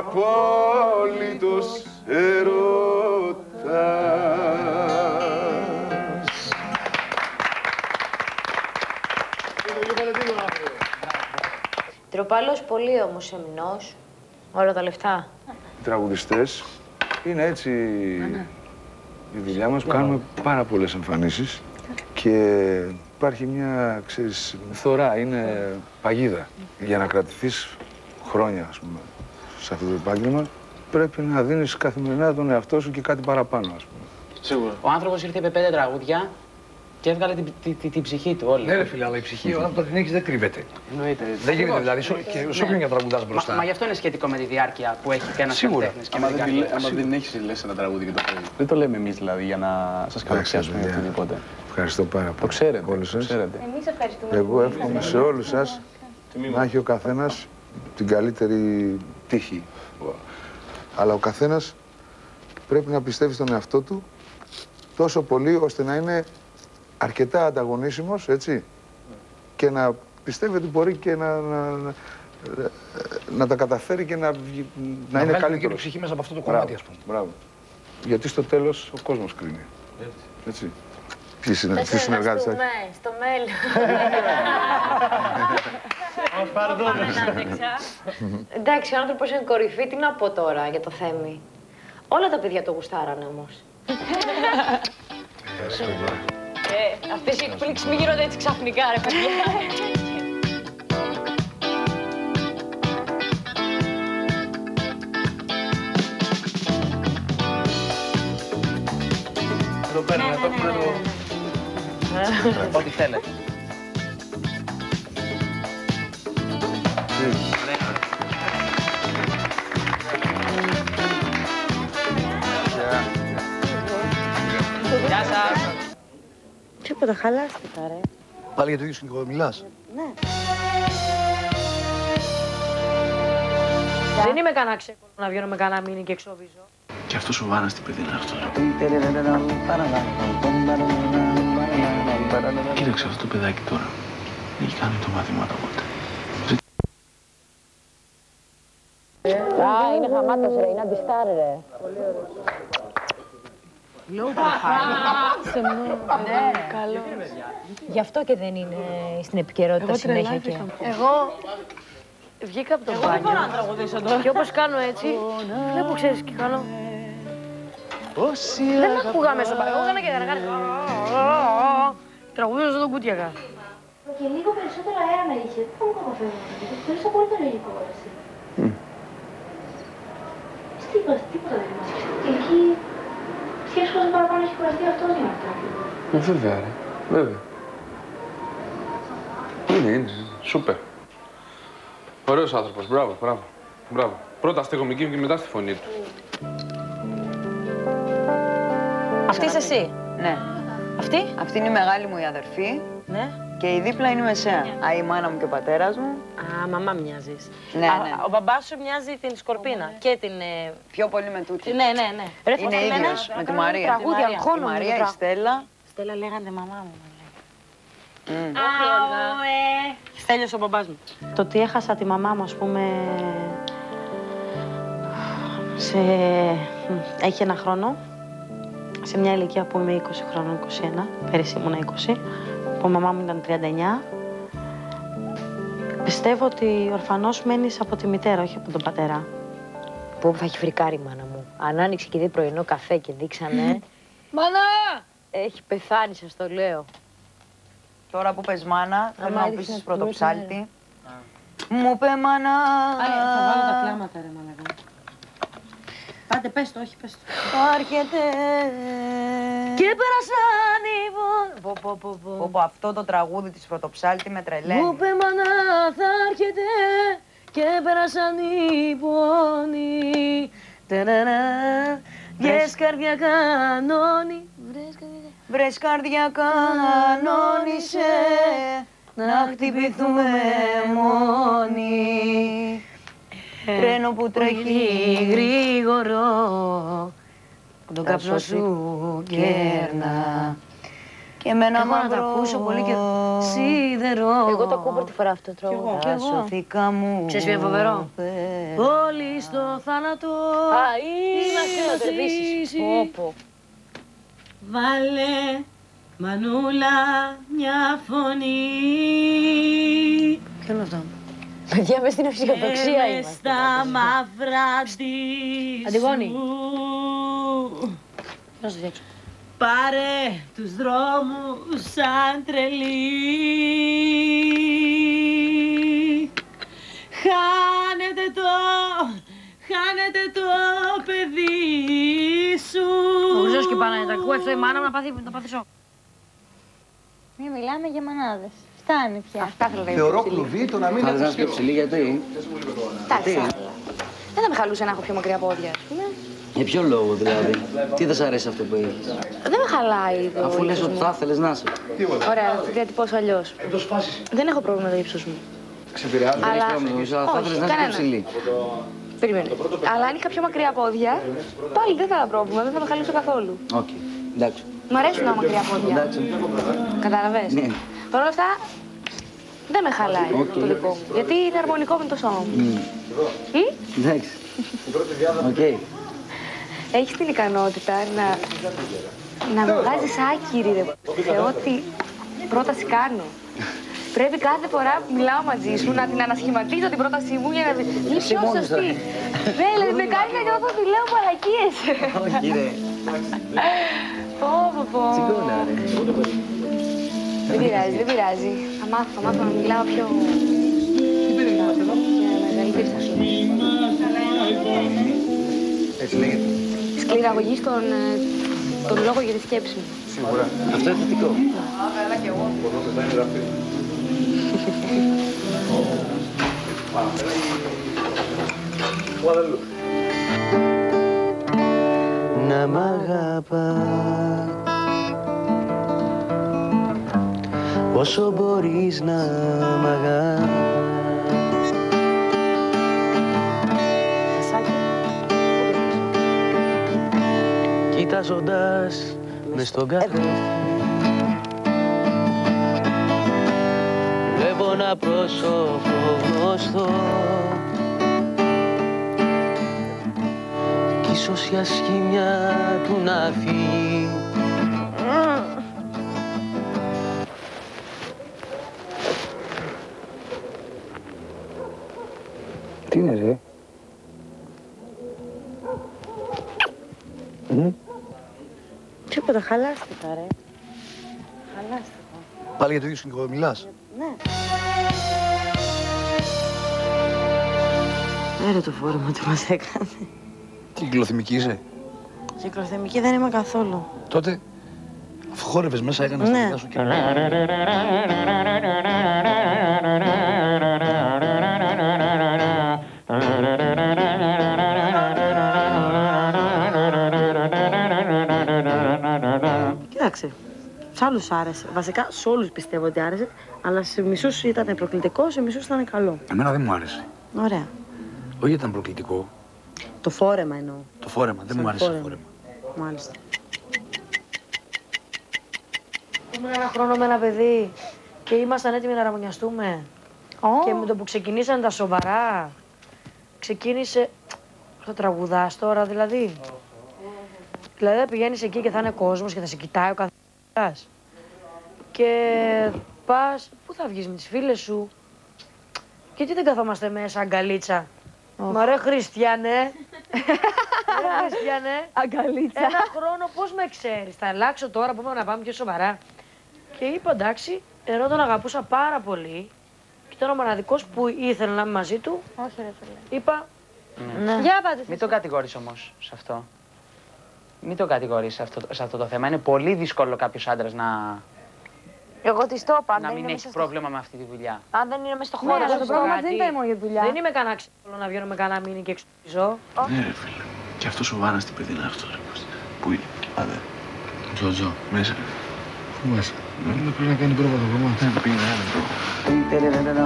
απόλυτος ερωτάς. Τροπάλος πολύ όμως σεμνός. Όλα τα λεφτά. Οι τραγουδιστές είναι έτσι η δουλειά μας που κάνουμε πάρα πολλές εμφανίσεις και υπάρχει μια, ξέρεις, θωρά, είναι παγίδα. Για να κρατηθείς χρόνια, ας πούμε, σε αυτό το επάγγελμα, πρέπει να δίνεις καθημερινά τον εαυτό σου και κάτι παραπάνω, ας πούμε. Σίγουρα. Ο άνθρωπος ήρθε είπε πέντε τραγούδια και έβγαλε την, την, την, την ψυχή του όλη. Ναι, ρε φίλε, αλλά η ψυχή όταν την έχει δεν κρύβεται. Εννοείται. Δεν γίνεται δηλαδή, σο- και σε όποιον για τραγουδάς Μα, μπροστά. μα γι' αυτό είναι σχετικό με τη διάρκεια που έχει και ένας Σίγουρα. καλλιτέχνης. Και Άμα με την δεν, τη- καριέρα. άμα δεν έχεις λες ένα τραγούδι και το παίζει. Δεν το λέμε εμείς δηλαδή για να σας καλοξιάσουμε ή παιδιά. οτιδήποτε. Ευχαριστώ πάρα πολύ. Το ξέρετε. Όλους Το σας. ξέρετε. Εμείς ευχαριστούμε. Εγώ εύχομαι σε όλους σας να έχει ο καθένας την καλύτερη τύχη. Αλλά ο καθένας πρέπει να πιστεύει στον εαυτό του τόσο πολύ ώστε να είναι αρκετά ανταγωνίσιμος, έτσι, και να πιστεύει ότι μπορεί και να, να, να, να τα καταφέρει και να, βγει- να, είναι βγάλει την καλύτερος. δική του ψυχή μέσα από αυτό το κομμάτι, ας πούμε. Μπράβο. Γιατί στο τέλος ο κόσμος κρίνει. Έτσι. Ποιοι συνα- ποιοι συνεργάτες θα έχεις; στο μέλλον. Εντάξει, ο άνθρωπος είναι κορυφή. Τι να πω τώρα για το Θέμη. Όλα τα παιδιά το γουστάρανε όμως. Ε, αυτές οι εκπλήξεις μην γίνονται έτσι ξαφνικά, ρε παιδιά. Εδώ πέρα, να το έχουμε εδώ. Ό,τι θέλετε. Τίποτα, χαλάστηκα, ρε. Πάλι για το ίδιο σκηνικό μιλάς; Δεν είμαι κανένα ξέκολο να βγαίνω με κανένα μήνυ και εξοβίζω. Και αυτός ο Βάνας τι παιδί είναι αυτός; Κοίταξε αυτό το παιδάκι τώρα. Δεν έχει κάνει το μαθήματα ποτέ. Α, είναι χαμάτος, ρε. Είναι αντιστάρ, ρε. Καλός. Γι' αυτό και δεν είναι στην επικαιρότητα συνέχεια και. Εγώ βγήκα από το μπάνιο. Εγώ δεν μπορώ να τραγουδήσω τώρα. Και όπως κάνω έτσι, βλέπω, ξέρεις, και κάνω... Δεν ακούγα μέσα πάνω. Εγώ έκανα και δεν έκανε... Τραγουδίζω στον κούτιακα. Και λίγο περισσότερο αέρα να είχε. Δεν μου καταφέρω να το Το θεωρείς απόλυτα λογικό εσύ. Τίποτα, τίποτα δεν μας Εκεί σχέση όσο παραπάνω έχει κουραστεί αυτός για να φτάσει. Ε, βέβαια, ρε. Βέβαια. Είναι, είναι. Σούπερ. Ωραίος άνθρωπος. Μπράβο, μπράβο. Μπράβο. Πρώτα στη κομική και μετά στη φωνή του. Αυτή είσαι εσύ; Ναι. Αυτή; Αυτή είναι η μεγάλη μου η αδερφή Ναι. και η δίπλα είναι η μεσαία. Α, η μάνα μου και ο πατέρας μου. Α, μαμά μοιάζεις. Ναι, Α, ναι. Ο μπαμπάς σου μοιάζει την Σκορπίνα και την... ε, Πιο πολύ με τούτη. Ναι, ναι, ναι. Ρε, Είναι εμένα ίδιος με τη Μαρία. Τραγούδια, Τη Μαρία. αγχώνομαι Η με Μαρία, το η Στέλλα. Στέλλα λέγανε μαμά μου. Μμ. Στέλιος ο μπαμπάς μου. Το ότι έχασα τη μαμά μου, ας πούμε, σε... έχει ένα χρόνο, σε μια ηλικία που είμαι 20 χρόνων, 21, πέρυσι ήμουν 20, που η μαμά μου ήταν 39. Πιστεύω ότι ορφανός μένεις από τη μητέρα, όχι από τον πατέρα. Πού θα έχει φρικάρει η μάνα μου. Αν άνοιξε και δει πρωινό καφέ και δείξανε... Μάνα! Έχει πεθάνει, σας το λέω. Τώρα που πες μάνα, θέλω να μου έδειξες πεις την πρωτοψάλτη. Μου είπε μάνα. θα βάλω τα κλάματα, ρε μαλακά. Πάτε, πες το, όχι, πες το. Άρχεται. Και πέρασαν οι βο- Πω, πω, πω, πω. Πω, πω, αυτό το τραγούδι της πρωτοψάλτη με τρελαίνει. Μου είπε μάνα θα έρχεται και πέρασαν οι πόνοι. Ταραρα. Βγες καρδιά κανόνι. Βρες καρδιά Βρες καρδιά κανόνισε να χτυπηθούμε μόνοι. Τρένο που τρέχει γρήγορο. Τον καπνό σου κέρνα. Και με ένα Εγώ να τα μαύρο ακούσω πολύ και- σίδερο. Εγώ το ακούω πρώτη φορά αυτό το τραγούδι. Τα σωθήκα μου. Ξέρεις ποιο είναι φοβερό; πε- Όλοι στο θάνατο. Α, είμαστε να τερβίσεις. Πω, πω. Βάλε μανούλα μια φωνή Ποιο είναι αυτό; Παιδιά, μες στην αισιοδοξία και μες είμαστε. στα μαύρα της Αντιγόνη. σου. Να στο φτιάξω. Πάρε τους δρόμους σαν τρελή Χάνεται το, χάνεται το παιδί σου Ο Χρυσός και πάνω τα ακούω αυτό η μάνα μου να πάθει να πάθεις σοκ. Μην μιλάμε για μανάδες. Φτάνει πια. Αυτά θέλω να Θεωρώ κλουβί το να μην Θα έχω να πιο ψηλή γιατί; Εντάξει, άλλα. Δεν θα με χαλούσε να έχω πιο μακριά πόδια, ας πούμε. Για ποιο λόγο δηλαδή; Τι δεν σ' αρέσει αυτό που έχεις; Δεν με χαλάει το Αφού λες ύψος ότι μου. θα ήθελες να είσαι. Ωραία, θα το διατυπώσω αλλιώς. Δεν έχω πρόβλημα με το ύψος μου. Ξεπηρεάζει. Αλλά. πρόβλημα, θα Όχι, ήθελες να είσαι πιο κανένα. ψηλή. Περίμενε. Αλλά αν είχα πιο μακριά πόδια, πάλι δεν θα είχα πρόβλημα, δεν θα με χαλούσε καθόλου. Οκ. Εντάξει. Μ' αρέσουν τα μακριά πόδια. Εντάξει. Κατάλαβες; Ναι. Παρ' όλα αυτά, δεν με χαλάει το δικό μου. Γιατί είναι αρμονικό με το σώμα μου. Μμ; Εντάξει. Οκ. Έχεις την ικανότητα να, να με βγάζεις άκυρη ρε, σε ό,τι πρόταση κάνω. Πρέπει κάθε φορά που μιλάω μαζί σου να την ανασχηματίζω την πρότασή μου για να είναι πιο μόνη σωστή. Ναι, λέει, με κάνει να νιώθω ότι λέω μαλακίες. Όχι ρε. Πω, πω, πω. Τσιγκώνα ρε. Δεν πειράζει, δεν πειράζει. Θα μάθω, θα μάθω να μιλάω πιο... Για μεγαλύτερη στασή. Έτσι λέγεται. Σκληραγωγή στον, ε, τον λόγο για τη σκέψη μου. Αυτό είναι θετικό. να μ' αγαπάς όσο μπορείς να μ' αγαπάς Κοιτάζοντας μες στον καθρέφτη Βλέπω ένα πρόσωπο γνωστό. Κι ίσως η ασχήμια του να φύγει. Τι είναι ρε; Τίποτα, χαλάστηκα ρε. Χαλάστηκα. Πάλι για το ίδιο σκηνικό μιλάς. Ναι. Άρα το φόρμα τι μας έκανε. Τι κυκλοθυμική είσαι. Κυκλοθεμική δεν είμαι καθόλου. Τότε, αφού χόρευες μέσα, έκανες Ναι. τα δικά σου και... Σ' άλλους άρεσε. Βασικά σε όλους πιστεύω ότι άρεσε. Αλλά σε μισούς ήταν προκλητικό, σε μισούς ήταν καλό. Εμένα δεν μου άρεσε. Ωραία. Όχι γιατί ήταν προκλητικό. Το φόρεμα εννοώ. Το φόρεμα, δεν Σαν μου άρεσε το φόρεμα. φόρεμα. Μάλιστα. Ήμουν ένα χρόνο με ένα παιδί και ήμασταν έτοιμοι να ραμονιαστούμε. Και με το που ξεκινήσαν τα σοβαρά, ξεκίνησε. Το τραγουδάς τώρα δηλαδή. Δηλαδή θα πηγαίνεις εκεί και θα είναι κόσμος και θα σε κοιτάει ο καθένα. Και πας, πού θα βγεις με τις φίλες σου; Και τι δεν καθόμαστε μέσα, αγκαλίτσα; Μα ρε Χριστιανέ. ρε Χριστιανέ. Αγκαλίτσα. Ένα χρόνο πώς με ξέρεις; Θα αλλάξω τώρα που είπαμε να πάμε πιο σοβαρά. Και είπα εντάξει, ενώ τον αγαπούσα πάρα πολύ και ήταν ο μοναδικός που ήθελε να είμαι μαζί του, Όχι ρε φίλε. είπα Για πάτε Μην το κατηγορείς όμως σε αυτό. Μην το κατηγορείς σε αυτό, σε αυτό το θέμα. Είναι πολύ δύσκολο κάποιος άντρας να, Εγώ της το είπα. αν να δεν μην είναι έχει μέσα στο- πρόβλημα με αυτή τη δουλειά. αν δεν είναι μέσα στο Ναι, χώρο. αλλά να το σου πω πρόβλημα κάτι, δεν ήταν μόνο για τη δουλειά. Δεν είμαι κανένα ξύπνο να βγαίνω με κανένα μήνυ και εξοπλίζω. Ναι, ρε φίλε. Και αυτός ο Βάνας τι παιδί είναι αυτός, ρε Κώστα. Πού είναι, άντε. Τζοτζό. Μέσα. Πού μέσα; Δεν πρέπει να κάνει πρόβα το κομμάτι. Δεν πήγαινε άλλο πρόβα;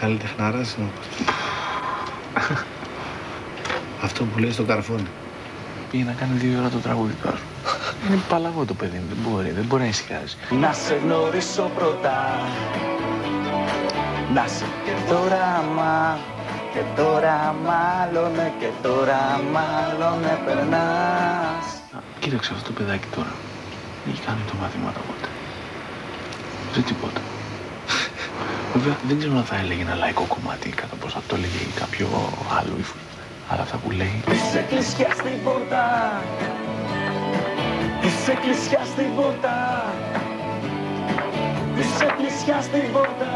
Καλή τεχναράς είναι Αυτό που λέει στο καρφόνι. Πήγε να κάνει δύο ώρα το τραγούδι τώρα. Είναι παλαβό το παιδί, δεν μπορεί, δεν μπορεί να ησυχάζει. Να σε γνωρίσω πρώτα Να σε και τώρα μα Και τώρα μάλλον και τώρα μάλλον περνάς Κοίταξε αυτό το παιδάκι τώρα. Έχει κάνει το μαθήματα ποτέ. Δεν τίποτα. Βέβαια δεν ξέρω αν θα έλεγε ένα λαϊκό κομμάτι κατά πώς θα το έλεγε κάποιο άλλο ύφος. Αλλά αυτά που λέει. Είσαι κλεισιά στην πόρτα Είσαι κλεισιά στην πόρτα Είσαι κλεισιά στην πόρτα